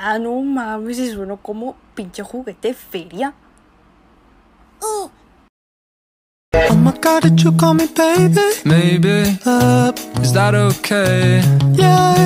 Ah, no mames, sueno como pinche juguete de feria. My god, did you call me baby? Maybe, Uh, is that okay? yeah.